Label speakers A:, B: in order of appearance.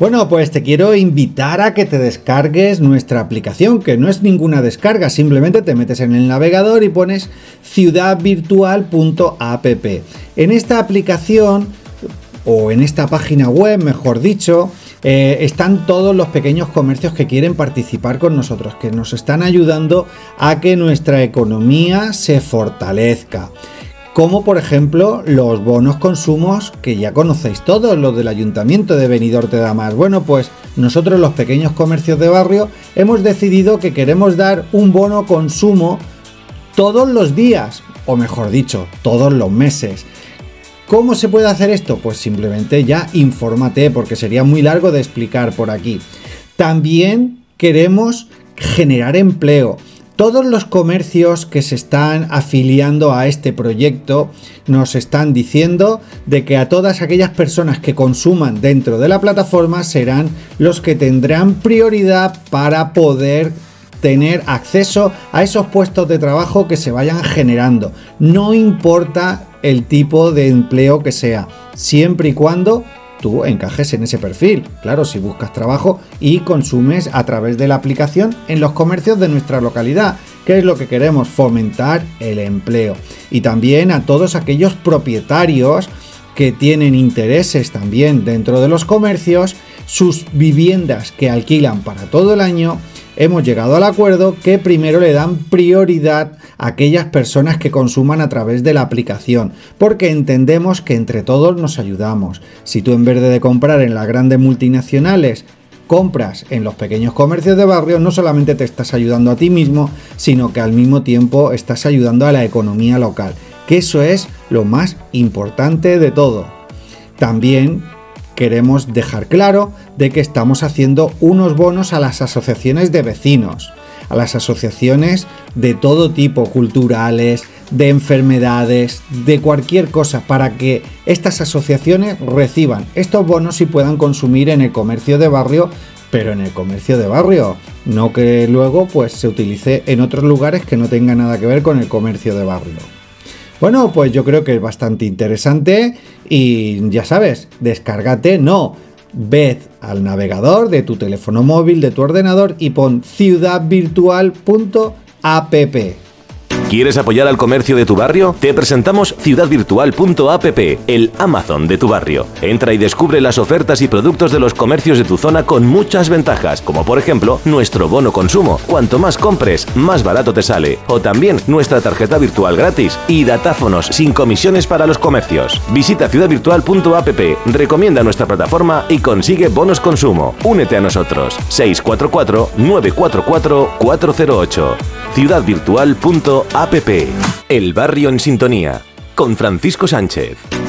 A: Bueno, pues te quiero invitar a que te descargues nuestra aplicación, que no es ninguna descarga, simplemente te metes en el navegador y pones ciudadvirtual.app. En esta aplicación, o en esta página web, mejor dicho, eh, están todos los pequeños comercios que quieren participar con nosotros, que nos están ayudando a que nuestra economía se fortalezca. Como por ejemplo los bonos consumos que ya conocéis todos, los del Ayuntamiento de Benidorm de Damas. Bueno, pues nosotros los pequeños comercios de barrio hemos decidido que queremos dar un bono consumo todos los días, o mejor dicho, todos los meses. ¿Cómo se puede hacer esto? Pues simplemente ya infórmate porque sería muy largo de explicar por aquí. También queremos generar empleo. Todos los comercios que se están afiliando a este proyecto nos están diciendo de que a todas aquellas personas que consuman dentro de la plataforma serán los que tendrán prioridad para poder tener acceso a esos puestos de trabajo que se vayan generando. No importa el tipo de empleo que sea, siempre y cuando tú encajes en ese perfil. Claro, si buscas trabajo y consumes a través de la aplicación en los comercios de nuestra localidad. ¿Qué es lo que queremos? Fomentar el empleo. Y también a todos aquellos propietarios que tienen intereses también dentro de los comercios, sus viviendas que alquilan para todo el año hemos llegado al acuerdo que primero le dan prioridad a aquellas personas que consuman a través de la aplicación, porque entendemos que entre todos nos ayudamos. Si tú en vez de comprar en las grandes multinacionales, compras en los pequeños comercios de barrio, no solamente te estás ayudando a ti mismo, sino que al mismo tiempo estás ayudando a la economía local, que eso es lo más importante de todo. También queremos dejar claro de que estamos haciendo unos bonos a las asociaciones de vecinos, a las asociaciones de todo tipo, culturales, de enfermedades, de cualquier cosa, para que estas asociaciones reciban estos bonos y puedan consumir en el comercio de barrio, pero en el comercio de barrio, no que luego pues se utilice en otros lugares que no tengan nada que ver con el comercio de barrio. Bueno, pues yo creo que es bastante interesante y ya sabes, descárgate, no, ved al navegador de tu teléfono móvil, de tu ordenador y pon ciudadvirtual.app.
B: ¿Quieres apoyar al comercio de tu barrio? Te presentamos ciudadvirtual.app, el Amazon de tu barrio. Entra y descubre las ofertas y productos de los comercios de tu zona con muchas ventajas, como por ejemplo nuestro bono consumo. Cuanto más compres, más barato te sale. O también nuestra tarjeta virtual gratis y datáfonos sin comisiones para los comercios. Visita ciudadvirtual.app, recomienda nuestra plataforma y consigue bonos consumo. Únete a nosotros. 644 944 408 ciudadvirtual.app. El barrio en sintonía con Francisco Sánchez.